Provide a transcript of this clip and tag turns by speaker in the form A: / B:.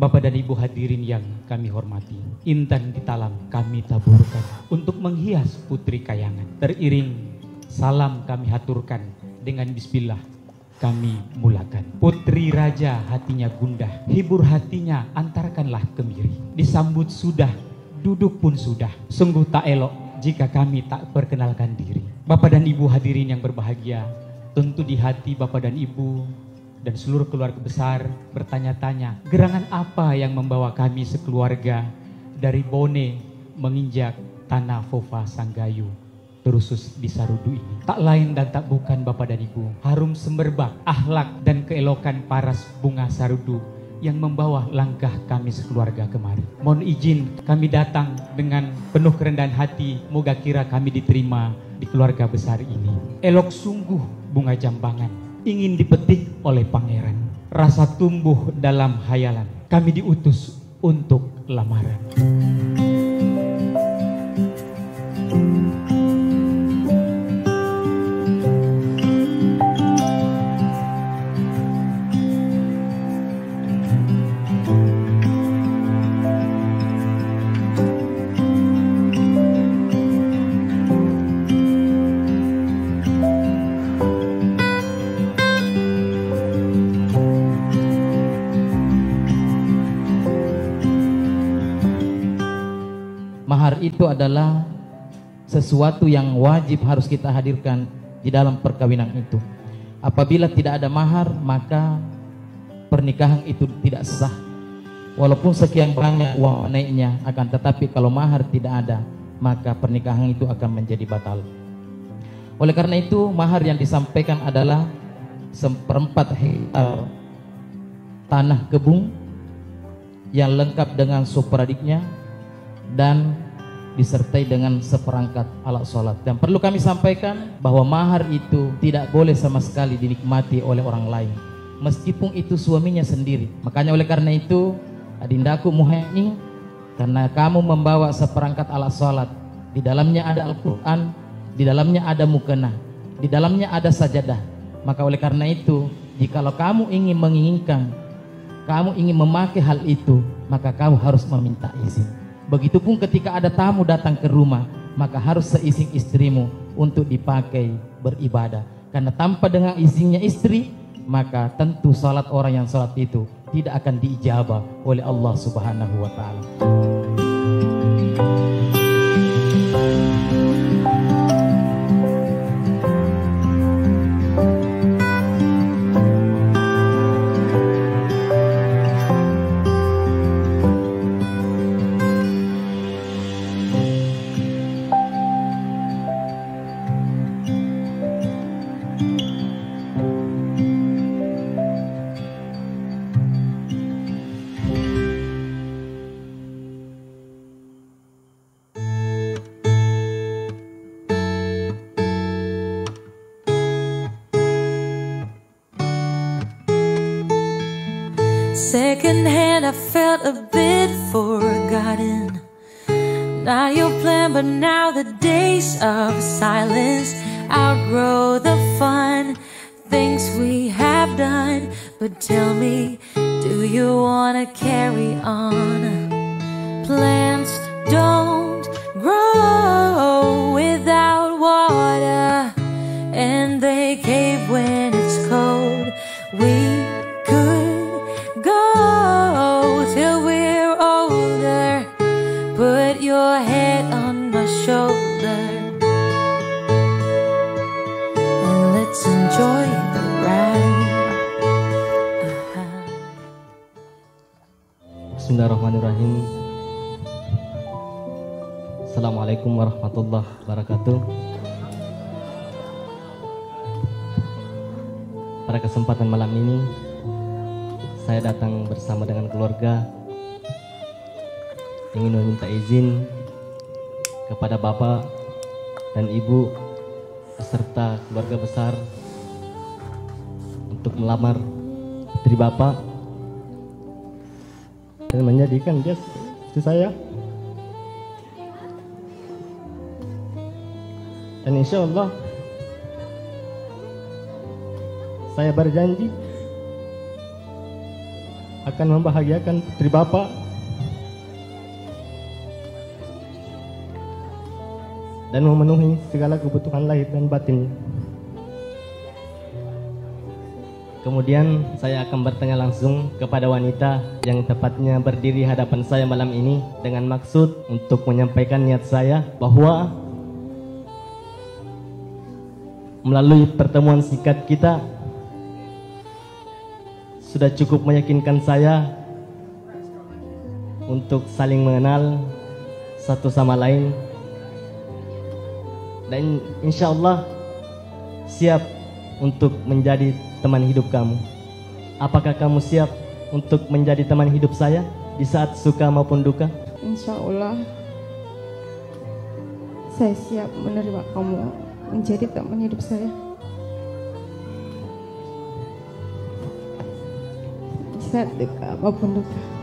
A: Bapak dan Ibu hadirin yang kami hormati, intan di talam kami taburkan untuk menghias putri kayangan. Teriring salam kami haturkan dengan bismillah kami mulakan. Putri raja hatinya gundah, hibur hatinya antarkanlah kemiri. Disambut sudah, duduk pun sudah. Sungguh tak elok jika kami tak perkenalkan diri. Bapak dan Ibu hadirin yang berbahagia, tentu di hati Bapak dan Ibu dan seluruh keluarga besar bertanya-tanya, gerangan apa yang membawa kami sekeluarga dari Bone menginjak tanah Fova Sanggayu terusus di Sarudu ini. Tak lain dan tak bukan Bapak dan Ibu, harum semerbak, akhlak dan keelokan paras bunga Sarudu yang membawa langkah kami sekeluarga kemari. Mohon izin kami datang dengan penuh kerendahan hati, moga kira kami diterima di keluarga besar ini. Elok sungguh bunga jambangan, ingin dipetik oleh pangeran. Rasa tumbuh dalam hayalan, kami diutus untuk lamaran.
B: Mahar itu adalah sesuatu yang wajib harus kita hadirkan di dalam perkawinan itu. Apabila tidak ada mahar, maka pernikahan itu tidak sah. Walaupun sekian banyak uang naiknya, akan tetapi kalau mahar tidak ada, maka pernikahan itu akan menjadi batal. Oleh karena itu, mahar yang disampaikan adalah seperempat hektar tanah kebun yang lengkap dengan supradiknya dan disertai dengan seperangkat alat sholat. Dan perlu kami sampaikan bahwa mahar itu tidak boleh sama sekali dinikmati oleh orang lain. Meskipun itu suaminya sendiri. Makanya oleh karena itu, adindaku muhaini, karena kamu membawa seperangkat alat sholat. Di dalamnya ada Al-Quran, di dalamnya ada mukena, di dalamnya ada sajadah. Maka oleh karena itu, jikalau kamu ingin menginginkan, kamu ingin memakai hal itu, maka kamu harus meminta izin. Begitupun ketika ada tamu datang ke rumah, maka harus seizin istrimu untuk dipakai beribadah. Karena tanpa dengan izinnya istri, maka tentu salat orang yang salat itu tidak akan diijabah oleh Allah Subhanahu wa taala.
C: Secondhand, I felt a bit forgotten. Not your plan, but now the days of silence outgrow the fun things we have done. But tell me, do you wanna carry on? Plants don't grow without water,
D: Bismillahirrahmanirrahim. Assalamualaikum warahmatullahi wabarakatuh. Pada kesempatan malam ini Saya datang bersama dengan keluarga. Ingin meminta izin Kepada Bapak dan Ibu Beserta keluarga besar Untuk melamar putri Bapak dan menjadikan dia istri saya dan insya Allah saya berjanji akan membahagiakan putri Bapak dan memenuhi segala kebutuhan lahir dan batinnya. Kemudian saya akan bertanya langsung kepada wanita yang tepatnya berdiri hadapan saya malam ini dengan maksud untuk menyampaikan niat saya bahwa melalui pertemuan singkat kita sudah cukup meyakinkan saya untuk saling mengenal satu sama lain. Dan insya Allah siap untuk menjadi teman hidup kamu. Apakah kamu siap untuk menjadi teman hidup saya di saat suka maupun duka?
E: Insya Allah saya siap menerima kamu menjadi teman hidup saya. Di saat duka maupun duka.